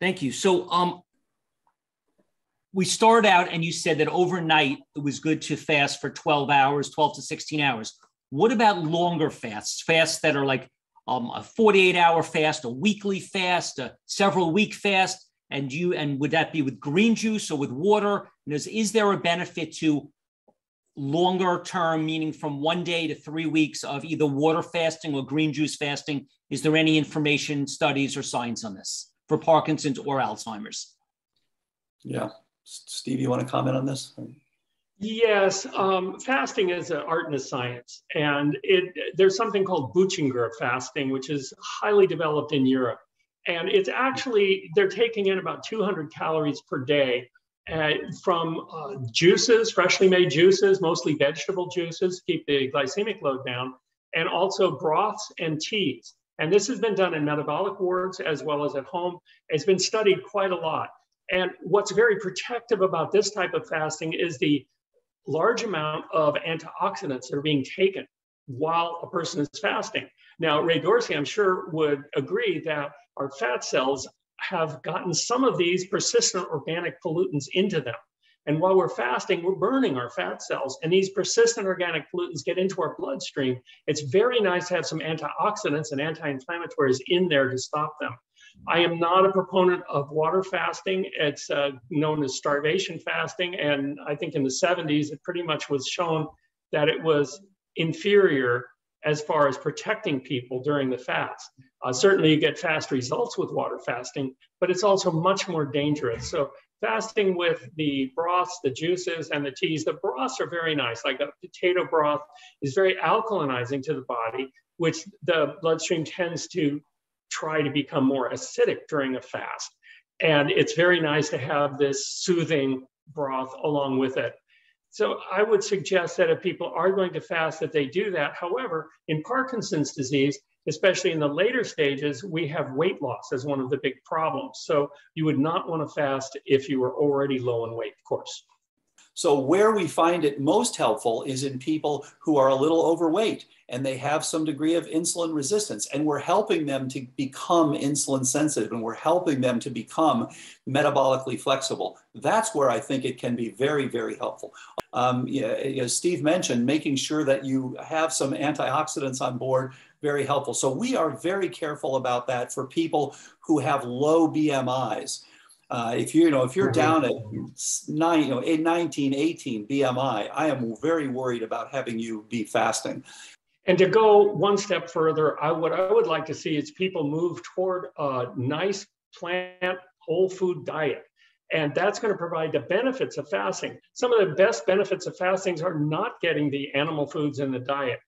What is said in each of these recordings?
Thank you. So, um, we started out and you said that overnight it was good to fast for 12 hours, 12 to 16 hours. What about longer fasts, fasts that are like um, a 48 hour fast, a weekly fast, a several week fast? And you and would that be with green juice or with water? And is, is there a benefit to longer term, meaning from one day to three weeks of either water fasting or green juice fasting? Is there any information, studies, or science on this for Parkinson's or Alzheimer's? Yeah. Steve, you want to comment on this? Yes, um, fasting is an art and a science, and it there's something called Buchinger fasting, which is highly developed in Europe, and it's actually they're taking in about 200 calories per day uh, from uh, juices, freshly made juices, mostly vegetable juices, keep the glycemic load down, and also broths and teas. And this has been done in metabolic wards as well as at home. It's been studied quite a lot. And what's very protective about this type of fasting is the large amount of antioxidants that are being taken while a person is fasting. Now, Ray Dorsey, I'm sure, would agree that our fat cells have gotten some of these persistent organic pollutants into them. And while we're fasting, we're burning our fat cells, and these persistent organic pollutants get into our bloodstream. It's very nice to have some antioxidants and anti inflammatories in there to stop them. I am not a proponent of water fasting. It's uh, known as starvation fasting. And I think in the 70s, it pretty much was shown that it was inferior as far as protecting people during the fast. Uh, certainly, you get fast results with water fasting, but it's also much more dangerous. So, fasting with the broths, the juices, and the teas, the broths are very nice. Like a potato broth is very alkalinizing to the body, which the bloodstream tends to try to become more acidic during a fast. And it's very nice to have this soothing broth along with it. So I would suggest that if people are going to fast, that they do that. However, in Parkinson's disease, especially in the later stages, we have weight loss as one of the big problems. So you would not want to fast if you were already low in weight, of course. So, where we find it most helpful is in people who are a little overweight and they have some degree of insulin resistance. And we're helping them to become insulin sensitive and we're helping them to become metabolically flexible. That's where I think it can be very, very helpful. Um, Steve mentioned, making sure that you have some antioxidants on board, very helpful. So, we are very careful about that for people who have low BMIs. Uh, if you, you know if you're down at nine, you know, 19, 18 BMI, I am very worried about having you be fasting. And to go one step further, I what I would like to see is people move toward a nice plant whole food diet. And that's going to provide the benefits of fasting. Some of the best benefits of fasting are not getting the animal foods in the diet.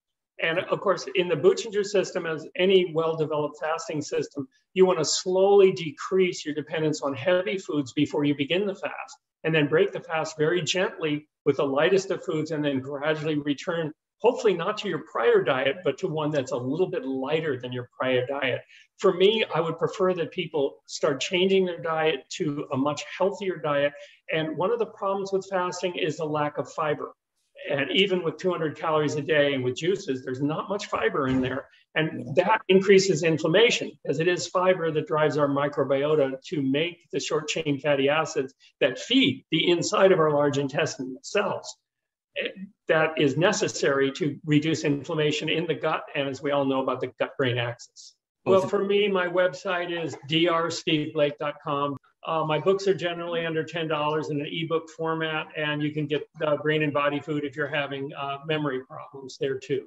And of course, in the Buchinger system, as any well developed fasting system, you want to slowly decrease your dependence on heavy foods before you begin the fast, and then break the fast very gently with the lightest of foods, and then gradually return, hopefully not to your prior diet, but to one that's a little bit lighter than your prior diet. For me, I would prefer that people start changing their diet to a much healthier diet. And one of the problems with fasting is the lack of fiber and even with 200 calories a day and with juices, there's not much fiber in there. And that increases inflammation as it is fiber that drives our microbiota to make the short chain fatty acids that feed the inside of our large intestine cells. Eh, that is necessary to reduce inflammation in the gut. And as we all know about the gut brain axis. Well, for me, my website is drsteveblake.com. Uh, my books are generally under $10 in an ebook format, and you can get uh, brain and body food if you're having uh, memory problems there too.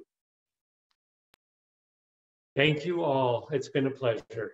Thank you all. It's been a pleasure.